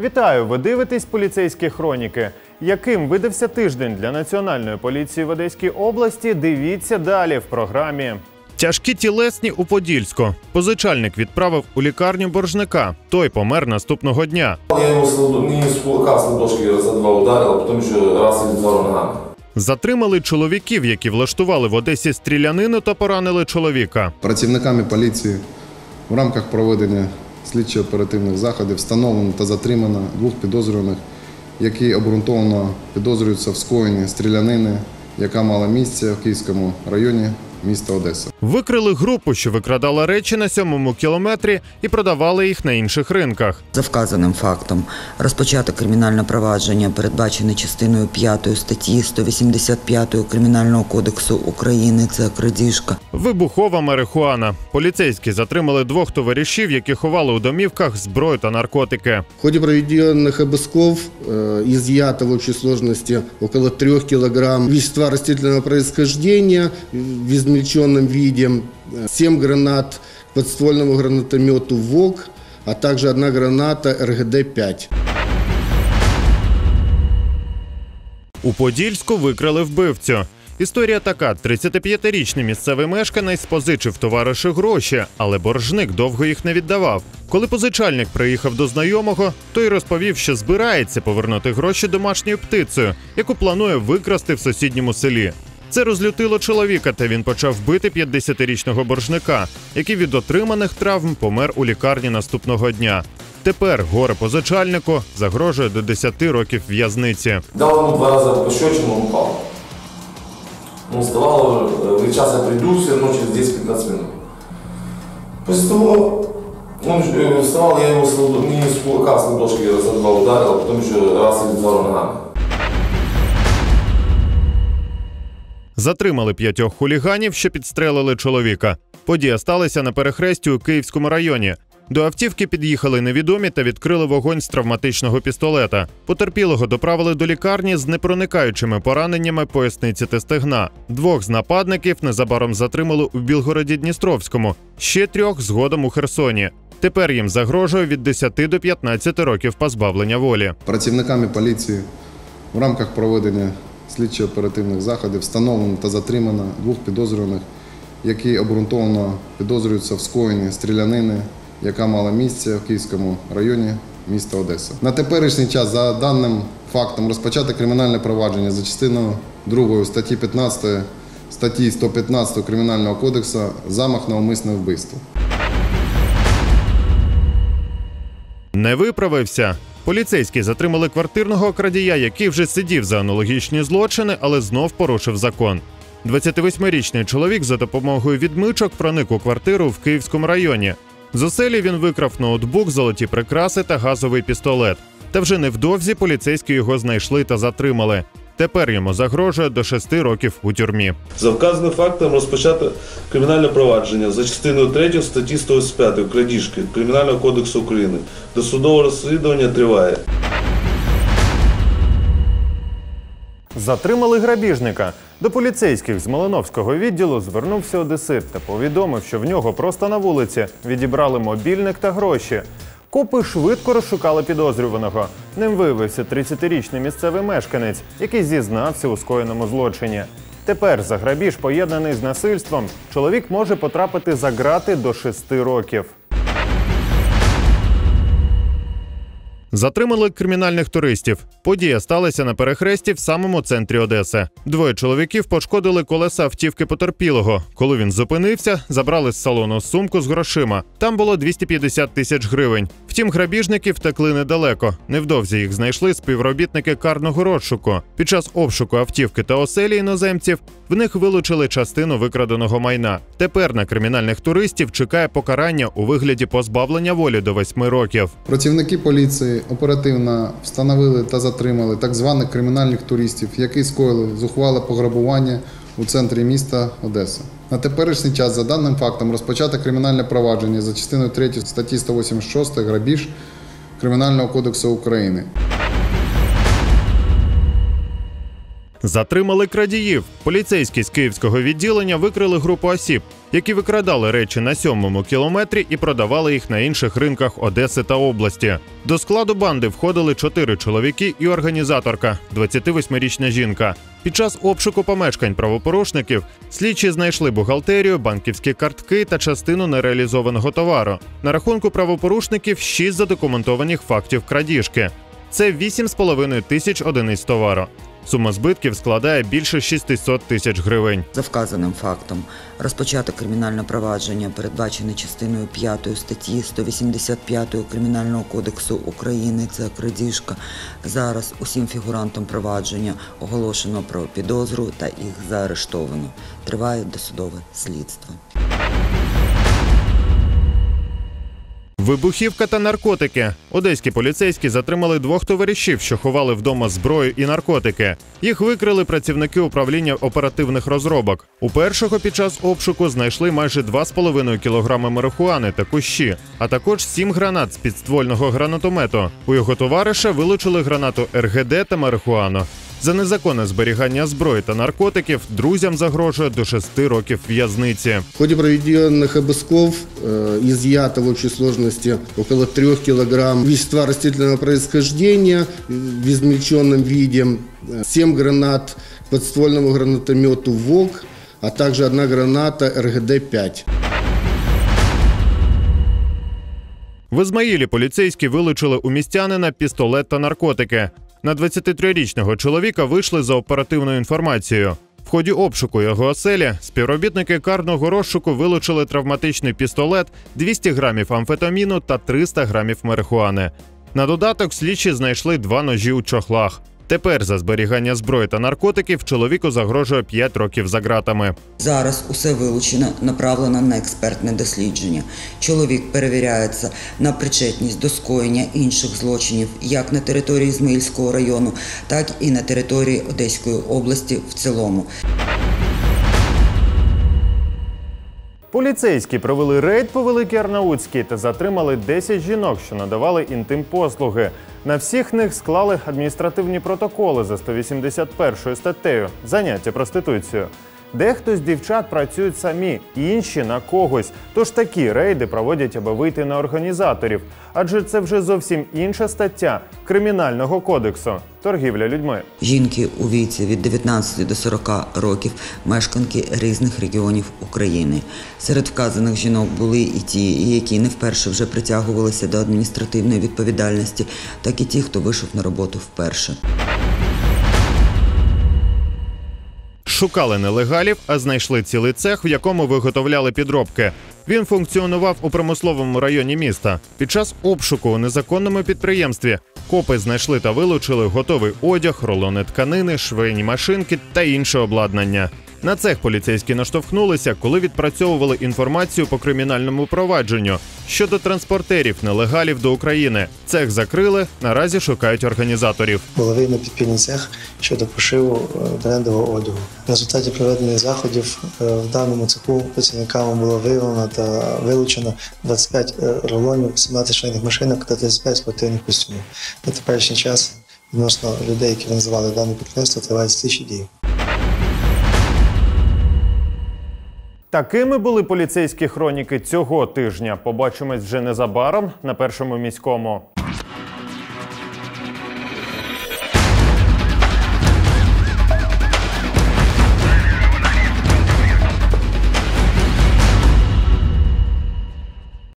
Вітаю! Ви дивитесь поліцейські хроніки. Яким видався тиждень для національної поліції в Одеській області? Дивіться далі в програмі. Тяжкі тілесні у Подільську. Позичальник відправив у лікарню боржника. Той помер наступного дня. Я ладо- не кулака, с ладошки раза два ударил, а потом еще раз или два ногами. Затримали чоловіків, які влаштували в Одесі стрілянину та поранили чоловіка. Працівниками поліції в рамках проведення слідчо-оперативних заходів встановлено та затримано двох підозрюваних, які обґрунтовано підозрюються в скоєнні стрілянини, яка мала місце в Київському районі міста Одеса. Викрили групу, що викрадала речі на сьомому кілометрі і продавали їх на інших ринках. За вказаним фактом розпочато кримінальне провадження, передбачене частиною 5 статті 185 Кримінального кодексу України. Це крадіжка. Вибухова марихуана. Поліцейські затримали двох товаришів, які ховали у домівках зброю та наркотики. В ходе проведенных обысков э, изъято в общей сложности около 3 килограмм вещества растительного происхождения в измельченном виде, 7 гранат к подствольному ВОК, а также одна граната РГД-5. У Подільську викрали вбивцю. Історія така: 35-річний місцевий мешканець позичив товаришу гроші, але боржник довго їх не віддавав. Коли позичальник приїхав до знайомого, той розповів, що збирається повернути гроші домашньою птицею, яку планує викрасти в сусідньому селі. Це розлютило чоловіка, та він почав бити 50-річного боржника, який від отриманих травм помер у лікарні наступного дня. Тепер горе позичальнику загрожує до 10 років в'язниці. Дал ему два раза пощечину, он упал. Он вставал, э, говорит, сейчас я приду, все равно через 10-15 минут. После того, он э, вставал, я его ладо- не с кулака, с ладошки раза два ударил, а потом раз или два ногами. Затримали п'ятьох хуліганів, що підстрелили чоловіка. Подія сталася на перехресті у Київському районі. До автівки під'їхали невідомі та відкрили вогонь з травматичного пістолета. Потерпілого доправили до лікарні з непроникаючими пораненнями поясниці та стегна. Двох з нападників незабаром затримали у Білгороді Дністровському, ще трьох згодом у Херсоні. Тепер їм загрожує від 10 до 15 років позбавлення волі. Працівниками поліції в рамках проведення слідчо-оперативних заходів встановлено та затримано двох підозрюваних, які обґрунтовано підозрюються в скоєнні стрілянини, яка мала місце в Київському районі міста Одеса. На теперішній час за даним фактом розпочато кримінальне провадження за частиною 2 статті 15 статті 115 Кримінального кодексу замах на умисне вбивство. Не виправився. Поліцейські затримали квартирного крадія, який вже сидів за аналогічні злочини, але знов порушив закон. 28-річний чоловік за допомогою відмичок проник у квартиру в Київському районі. З оселі він викрав ноутбук, золоті прикраси та газовий пістолет. Та вже невдовзі поліцейські його знайшли та затримали. Тепер йому загрожує до 6 років у тюрмі. За вказаним фактом розпочато кримінальне провадження за частиною 3 статті 185 крадіжки Кримінального кодексу України. Досудове розслідування триває. Затримали грабіжника. До поліцейських з Малиновського відділу звернувся одесит та повідомив, що в нього просто на вулиці відібрали мобільник та гроші. Копи швидко розшукали підозрюваного. Ним виявився 30-річний місцевий мешканець, який зізнався у скоєному злочині. Тепер за грабіж, поєднаний з насильством, чоловік може потрапити за грати до 6 років. Затримали кримінальних туристів. Подія сталася на перехресті в самому центрі Одеси. Двоє чоловіків пошкодили колеса автівки потерпілого. Коли він зупинився, забрали з салону сумку з грошима. Там було 250 тисяч гривень. Втім, грабіжники втекли недалеко. Невдовзі їх знайшли співробітники карного розшуку. Під час обшуку автівки та оселі іноземців в них вилучили частину викраденого майна. Тепер на кримінальних туристів чекає покарання у вигляді позбавлення волі до 8 років. Працівники поліції оперативно встановили та затримали так званих кримінальних туристів, які скоїли зухвале пограбування у центрі міста Одеса. На теперішній час за даним фактом розпочато кримінальне провадження за частиною 3 статті 186 грабіж Кримінального кодексу України. Затримали крадіїв. Поліцейські з київського відділення викрили групу осіб. Які викрадали речі на сьомому кілометрі і продавали їх на інших ринках Одеси та області. До складу банди входили чотири чоловіки і організаторка, 28-річна жінка. Під час обшуку помешкань правопорушників слідчі знайшли бухгалтерію, банківські картки та частину нереалізованого товару. На рахунку правопорушників шість задокументованих фактів крадіжки. Це 8,5 тисяч одиниць товару. Сума збитків складає більше 600 тисяч гривень. За вказаним фактом розпочато кримінальне провадження, передбачене частиною 5 статті 185 Кримінального кодексу України. Це крадіжка. Зараз усім фігурантам провадження оголошено про підозру та їх заарештовано. Триває досудове слідство. Вибухівка та наркотики. Одеські поліцейські затримали двох товаришів, що ховали вдома зброю і наркотики. Їх викрили працівники управління оперативних розробок. У першого під час обшуку знайшли майже 2,5 кілограми марихуани та кущі, а також 7 гранат з підствольного гранатомету. У його товариша вилучили гранату РГД та марихуану. За незаконне зберігання зброї та наркотиків друзям загрожує до 6 років в'язниці. В ходе проведенных обысков э, изъято в общей сложности около 3 килограмм вещества растительного происхождения в измельченном виде, 7 гранат к подствольному гранатомету ВОК, а также одна граната РГД-5. В Ізмаїлі поліцейські вилучили у містянина пістолет та наркотики. На 23-річного чоловіка вийшли за оперативною інформацією. В ході обшуку його оселі співробітники карного розшуку вилучили травматичний пістолет, 200 грамів амфетаміну та 300 грамів марихуани. На додаток слідчі знайшли два ножі у чохлах. Тепер за зберігання зброї та наркотиків чоловіку загрожує 5 років за ґратами. Зараз усе вилучено, направлено на експертне дослідження. Чоловік перевіряється на причетність до скоєння інших злочинів як на території Ізмаїльського району, так і на території Одеської області в цілому. Поліцейські провели рейд по Великій Арнаутській та затримали 10 жінок, що надавали інтим-послуги. На всіх них склали адміністративні протоколи за 181 статтею заняття проституцією. Дехто з дівчат працюють самі, інші на когось. Тож такі рейди проводять, аби вийти на організаторів. Адже це вже зовсім інша стаття Кримінального кодексу торгівля людьми. Жінки у віці від 19 до 40 років, мешканки різних регіонів України. Серед вказаних жінок були і ті, які не вперше вже притягувалися до адміністративної відповідальності, так і ті, хто вийшов на роботу вперше. Шукали нелегалів, а знайшли цілий цех, в якому виготовляли підробки. Він функціонував у промисловому районі міста. Під час обшуку у незаконному підприємстві копи знайшли та вилучили готовий одяг, рулони тканини, швейні машинки та інше обладнання. На цех поліцейські наштовхнулися, коли відпрацьовували інформацію по кримінальному провадженню щодо транспортерів нелегалів до України. Цех закрили. Наразі шукають організаторів. було виявлено підпільний цех щодо пошиву е, брендового одягу. В результаті проведених заходів е, в даному цеху працівниками було виявлено та вилучено 25 е, рулонів, 17 швейних машинок та 35 спортивних костюмів. На теперішній час відносно людей, які організували дане підприємство, тривають слідчі дії. Такими були поліцейські хроніки цього тижня. Побачимось вже незабаром на першому міському.